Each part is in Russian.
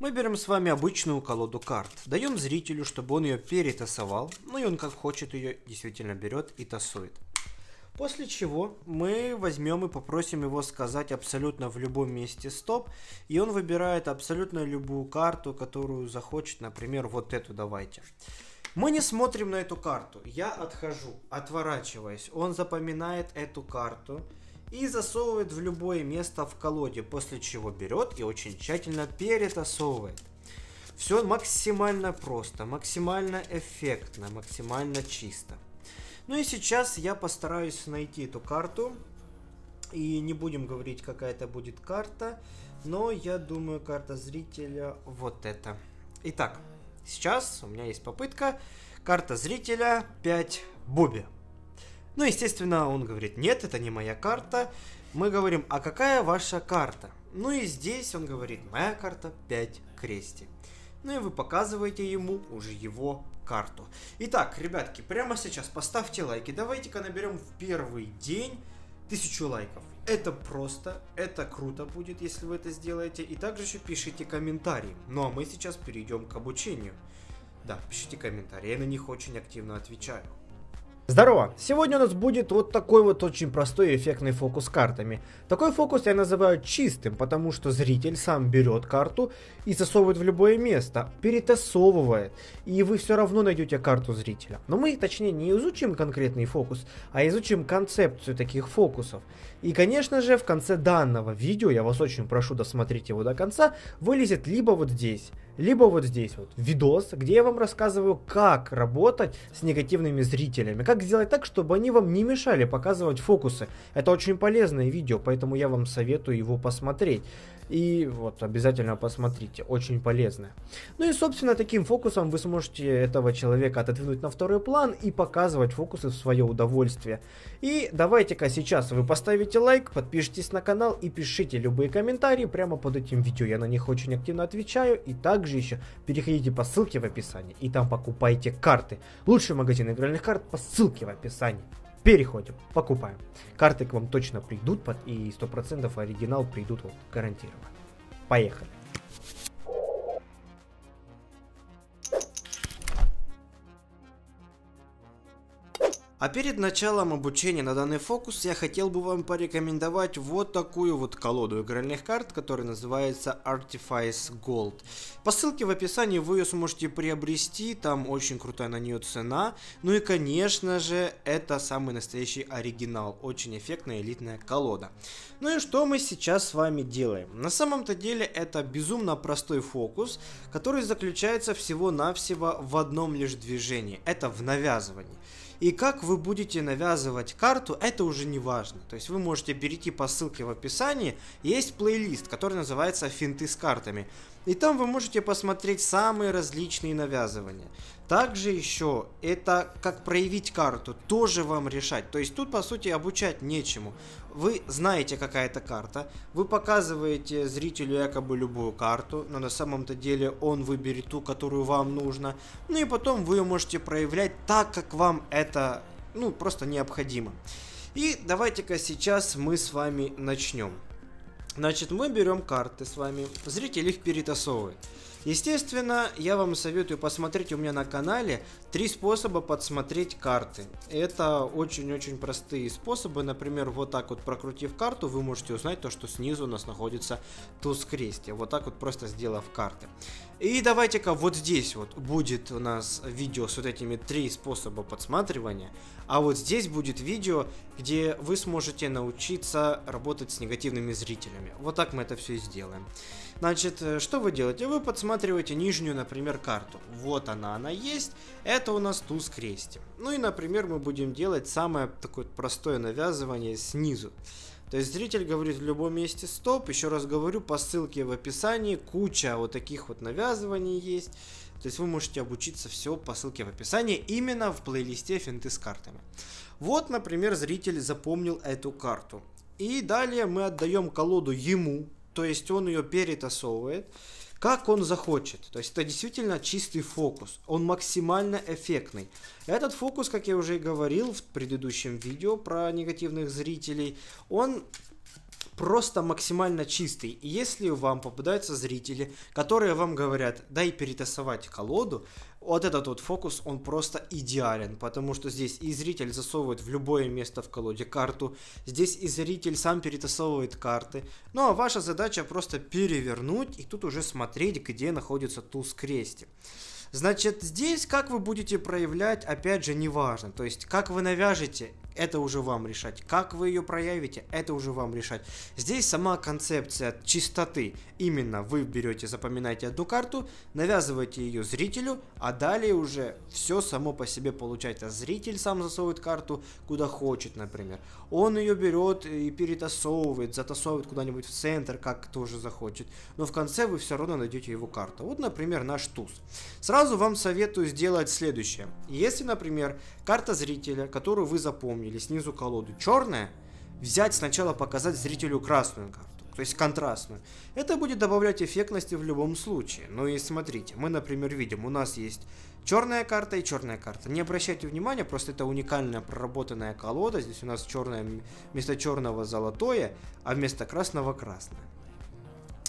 Мы берем с вами обычную колоду карт, даем зрителю, чтобы он ее перетасовал, ну и он как хочет ее действительно берет и тасует. После чего мы возьмем и попросим его сказать абсолютно в любом месте стоп, и он выбирает абсолютно любую карту, которую захочет, например, вот эту давайте. Мы не смотрим на эту карту, я отхожу, отворачиваясь, он запоминает эту карту, и засовывает в любое место в колоде, после чего берет и очень тщательно перетасовывает. Все максимально просто, максимально эффектно, максимально чисто. Ну и сейчас я постараюсь найти эту карту. И не будем говорить, какая это будет карта. Но я думаю, карта зрителя вот это. Итак, сейчас у меня есть попытка. Карта зрителя 5 Буби. Ну, естественно, он говорит, нет, это не моя карта. Мы говорим, а какая ваша карта? Ну и здесь он говорит, моя карта 5 крести. Ну и вы показываете ему уже его карту. Итак, ребятки, прямо сейчас поставьте лайки. Давайте-ка наберем в первый день тысячу лайков. Это просто, это круто будет, если вы это сделаете. И также еще пишите комментарии. Ну а мы сейчас перейдем к обучению. Да, пишите комментарии, я на них очень активно отвечаю. Здорово! Сегодня у нас будет вот такой вот очень простой и эффектный фокус картами. Такой фокус я называю чистым, потому что зритель сам берет карту и засовывает в любое место, перетасовывает, и вы все равно найдете карту зрителя. Но мы, точнее, не изучим конкретный фокус, а изучим концепцию таких фокусов. И, конечно же, в конце данного видео, я вас очень прошу досмотреть его до конца, вылезет либо вот здесь, либо вот здесь вот видос, где я вам рассказываю, как работать с негативными зрителями, как сделать так, чтобы они вам не мешали показывать фокусы. Это очень полезное видео, поэтому я вам советую его посмотреть. И вот, обязательно посмотрите, очень полезное. Ну и, собственно, таким фокусом вы сможете этого человека отодвинуть на второй план и показывать фокусы в свое удовольствие. И давайте-ка сейчас вы поставите лайк, подпишитесь на канал и пишите любые комментарии прямо под этим видео. Я на них очень активно отвечаю. И также еще переходите по ссылке в описании и там покупайте карты. Лучший магазин игральных карт по ссылке в описании. Переходим, покупаем. Карты к вам точно придут и 100% оригинал придут вот, гарантированно. Поехали. А перед началом обучения на данный фокус я хотел бы вам порекомендовать вот такую вот колоду игральных карт, которая называется Artifice Gold. По ссылке в описании вы ее сможете приобрести, там очень крутая на нее цена. Ну и конечно же это самый настоящий оригинал, очень эффектная элитная колода. Ну и что мы сейчас с вами делаем? На самом-то деле это безумно простой фокус, который заключается всего-навсего в одном лишь движении, это в навязывании. И как вы будете навязывать карту, это уже не важно. То есть вы можете перейти по ссылке в описании. Есть плейлист, который называется «Финты с картами». И там вы можете посмотреть самые различные навязывания. Также еще это как проявить карту, тоже вам решать. То есть тут по сути обучать нечему. Вы знаете какая то карта, вы показываете зрителю якобы любую карту, но на самом-то деле он выберет ту, которую вам нужно. Ну и потом вы ее можете проявлять так, как вам это ну просто необходимо. И давайте-ка сейчас мы с вами начнем. Значит, мы берем карты с вами, зритель их перетасовывает. Естественно, я вам советую посмотреть у меня на канале три способа подсмотреть карты. Это очень-очень простые способы. Например, вот так вот прокрутив карту, вы можете узнать то, что снизу у нас находится туз крестия. Вот так вот просто сделав карты. И давайте-ка вот здесь вот будет у нас видео с вот этими три способа подсматривания. А вот здесь будет видео, где вы сможете научиться работать с негативными зрителями. Вот так мы это все и сделаем. Значит, э, что вы делаете? Вы подсматриваете нижнюю, например, карту. Вот она, она есть. Это у нас туз крести. Ну и, например, мы будем делать самое такое простое навязывание снизу. То есть зритель говорит в любом месте стоп. Еще раз говорю, по ссылке в описании куча вот таких вот навязываний есть. То есть вы можете обучиться все по ссылке в описании именно в плейлисте финты с картами. Вот, например, зритель запомнил эту карту. И далее мы отдаем колоду ему, то есть он ее перетасовывает, как он захочет. То есть это действительно чистый фокус, он максимально эффектный. Этот фокус, как я уже и говорил в предыдущем видео про негативных зрителей, он просто максимально чистый. И если вам попадаются зрители, которые вам говорят, дай перетасовать колоду, вот этот вот фокус, он просто идеален, потому что здесь и зритель засовывает в любое место в колоде карту, здесь и зритель сам перетасовывает карты, ну а ваша задача просто перевернуть и тут уже смотреть, где находится туз крести. Значит, здесь как вы будете проявлять, опять же, не важно. То есть, как вы навяжете, это уже вам решать. Как вы ее проявите, это уже вам решать. Здесь сама концепция чистоты. Именно вы берете, запоминаете одну карту, навязываете ее зрителю, а далее уже все само по себе получается. Зритель сам засовывает карту куда хочет, например. Он ее берет и перетасовывает, затасовывает куда-нибудь в центр, как тоже захочет. Но в конце вы все равно найдете его карту. Вот, например, наш туз. Сразу вам советую сделать следующее. Если, например, карта зрителя, которую вы запомнили, или снизу колоду черная, взять сначала показать зрителю красную карту, то есть контрастную. Это будет добавлять эффектности в любом случае. Ну и смотрите, мы, например, видим, у нас есть черная карта и черная карта. Не обращайте внимания, просто это уникальная проработанная колода. Здесь у нас черное вместо черного золотое, а вместо красного красное.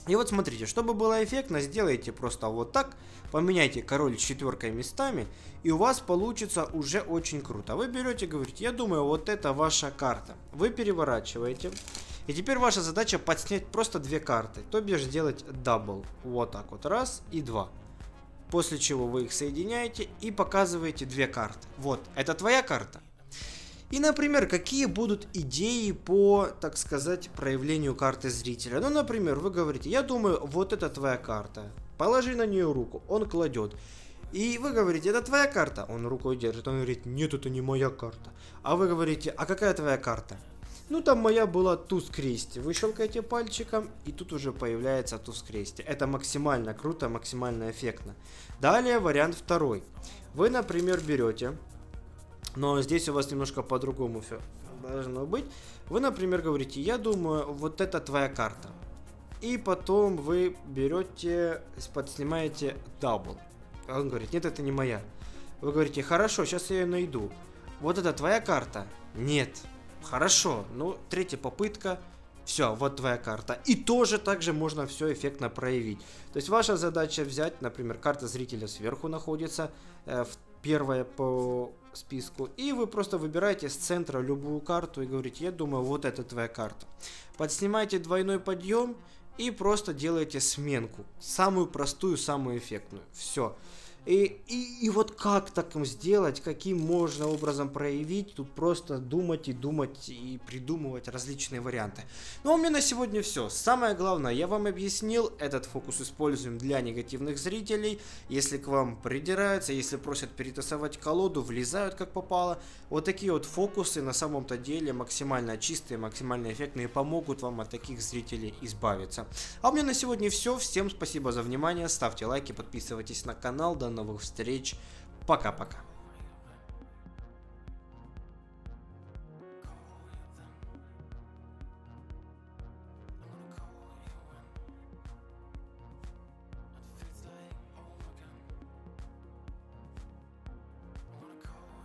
И вот смотрите, чтобы было эффектно, сделайте просто вот так, поменяйте король с четверкой местами, и у вас получится уже очень круто. Вы берете, говорите, я думаю, вот это ваша карта. Вы переворачиваете, и теперь ваша задача подснять просто две карты, то бишь сделать double. Вот так вот, раз и два. После чего вы их соединяете и показываете две карты. Вот, это твоя карта. И, например, какие будут идеи по, так сказать, проявлению карты зрителя. Ну, например, вы говорите, я думаю, вот это твоя карта. Положи на нее руку. Он кладет. И вы говорите, это твоя карта? Он рукой держит. Он говорит, нет, это не моя карта. А вы говорите, а какая твоя карта? Ну, там моя была туз крести. Вы щелкаете пальчиком, и тут уже появляется туз крести. Это максимально круто, максимально эффектно. Далее вариант второй. Вы, например, берете но здесь у вас немножко по-другому все должно быть. Вы, например, говорите, я думаю, вот это твоя карта. И потом вы берете, подснимаете double. А он говорит, нет, это не моя. Вы говорите, хорошо, сейчас я ее найду. Вот это твоя карта? Нет. Хорошо, ну, третья попытка. Все, вот твоя карта. И тоже также можно все эффектно проявить. То есть ваша задача взять, например, карта зрителя сверху находится, э, первая по списку. И вы просто выбираете с центра любую карту и говорите, я думаю, вот это твоя карта. Подснимайте двойной подъем и просто делаете сменку. Самую простую, самую эффектную. Все. И, и, и вот как так сделать, каким можно образом проявить, тут просто думать и думать и придумывать различные варианты. Ну а у меня на сегодня все. Самое главное, я вам объяснил, этот фокус используем для негативных зрителей. Если к вам придираются, если просят перетасовать колоду, влезают как попало. Вот такие вот фокусы на самом-то деле максимально чистые, максимально эффектные, помогут вам от таких зрителей избавиться. А у меня на сегодня все. Всем спасибо за внимание, ставьте лайки, подписывайтесь на канал. До новых встреч. Пока-пока.